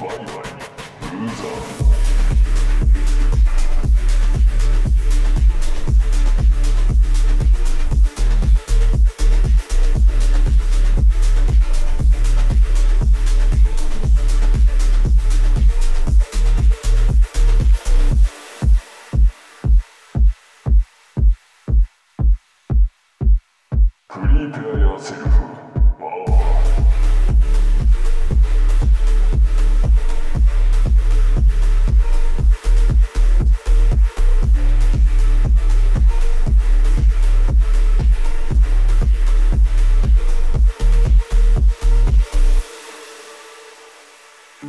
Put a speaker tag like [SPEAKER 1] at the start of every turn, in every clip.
[SPEAKER 1] バイあ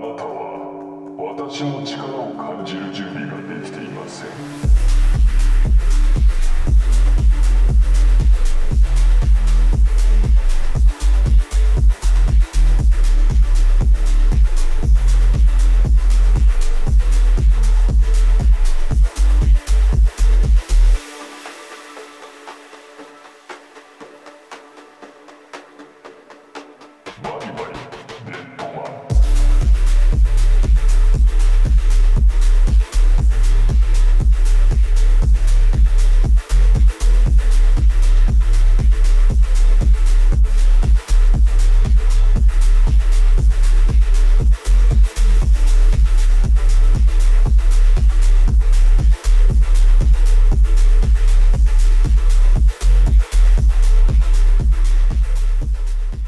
[SPEAKER 1] なたは私の力を感じる準備ができていません。バイバイ